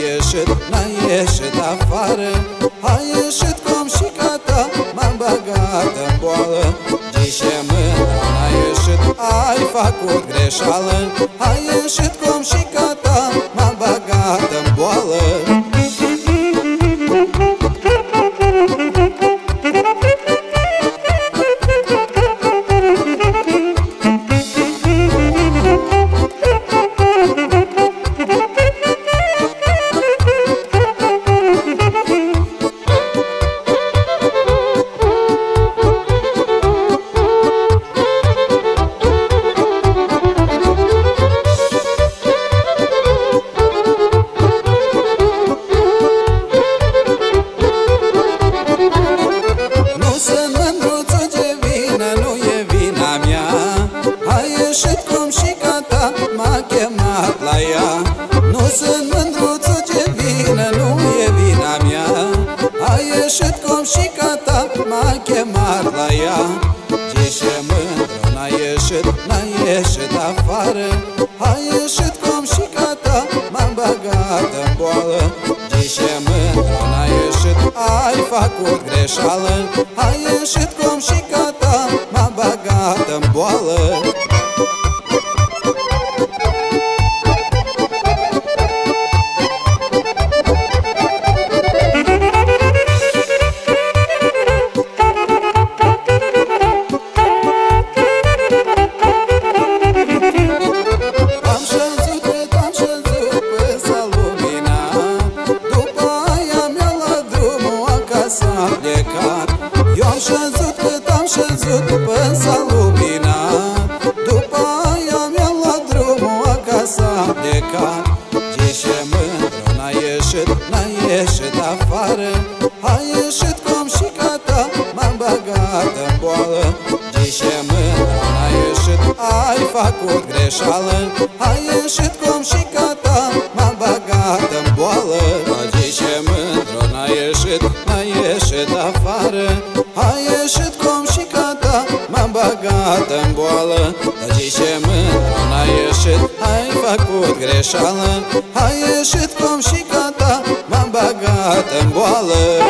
ieșit, n-a ieșit afară. A ieșit cum și gata, m-am bagat în boală. Dice mâna, n-a ieșit, ai făcut greșeală. A ieșit cum și Ai ieșit cum și ca ta, m-a chemat la ea. Nu sunt mândruță ce vină, nu e vina mea. Ai ieșit cum și ca ta, m-a chemat la ea. Ce mândru n-a ieșit, n-a ieșit afară. Ai ieșit cum și ca ta, m-am băgat în boală. Ce mândru n-a ieșit, ai făcut greșeală. Ai ieșit cum și ca ta, m-am băgat în boală acasă am plecat. Eu am șăzut cât am șăzut până lumina După aia mi-a luat drumul acasă am plecat. Ce mândru n-a ieșit, n-a ieșit afară. A ieșit cum și ca ta, m-am băgat în boală. Ce mândru n-a ieșit, ai făcut greșeală. Ai ieșit cum și ca afară. Ai ieșit cum și ca ta, m-am băgat în boală. Ce mândru n-a ieșit, ai făcut greșeală. Ai ieșit cum și ca ta, m-am băgat în boală